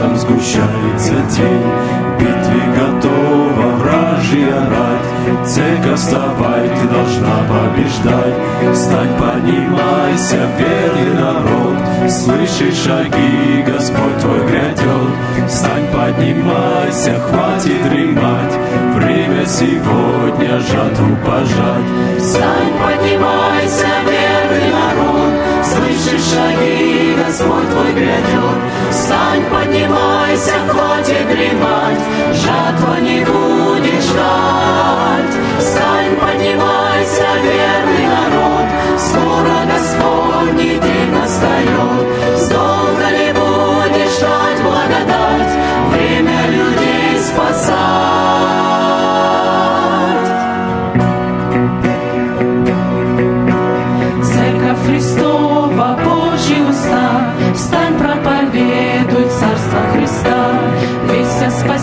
Рассветом сгущается день. Битве готова вражья рать. Церковь, вставай, ты должна побеждать. Стань, поднимайся, верный народ. Слышишь шаги, Господь твой грядет. Стань, поднимайся, хватит дремать. Время сегодня жатву пожать. Встань, поднимайся, верный народ, Слышишь шаги, Господь твой грядет. Встань, поднимайся, хватит дремать, Жатва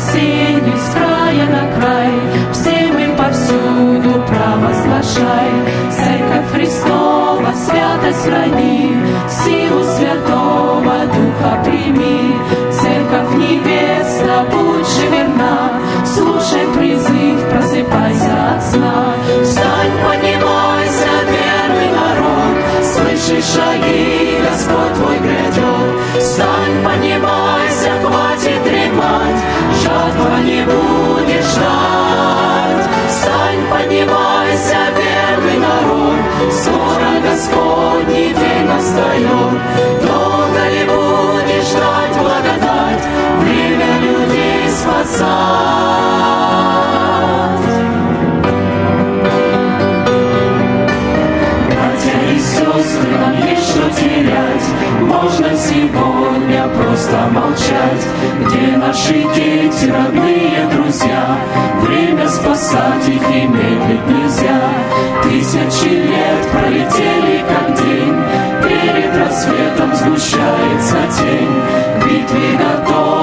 Спасении с края на край, Всем и повсюду провозглашай. Церковь Христова, святость храни, Силу Святого Духа прими. Церковь невеста, будь же верна, Слушай призыв, просыпайся от сна. Встань, поднимайся, верный народ, Слышишь шаги, рассветом сгущается тень. Битве готова